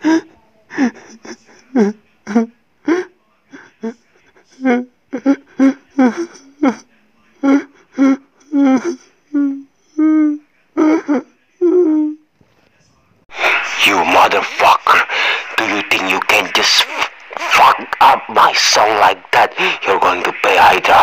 You motherfucker! Do you think you can just fuck up my song like that? You're going to pay Hydra